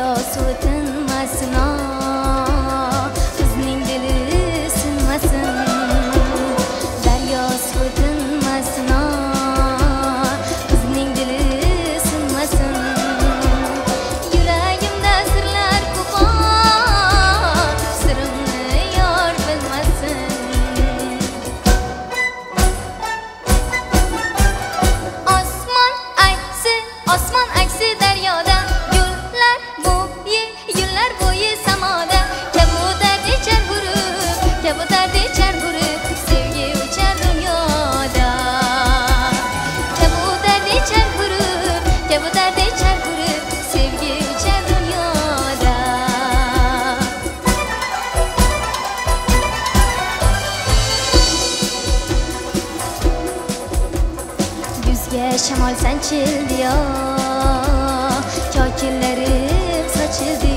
Yos vıtınmasına Gizgeşmal sen çildi ya, bizga shamol sanchildiyo kokillarim sochildi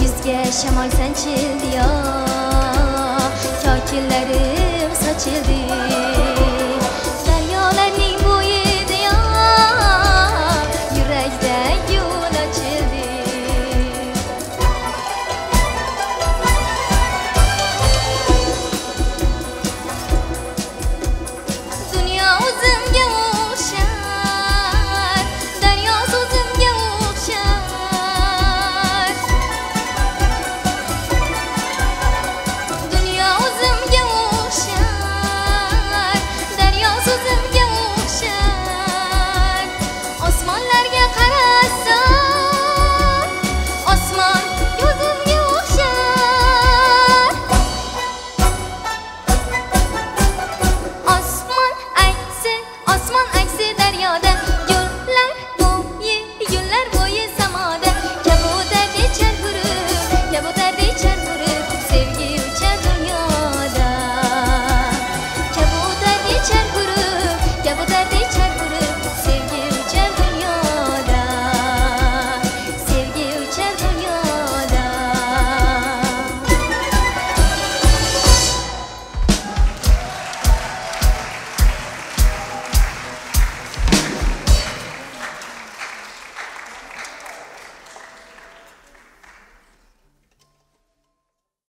bizga shamol sanchildiyo kokillarim sochildi daryolarning bo'yidayo yurakda yo'l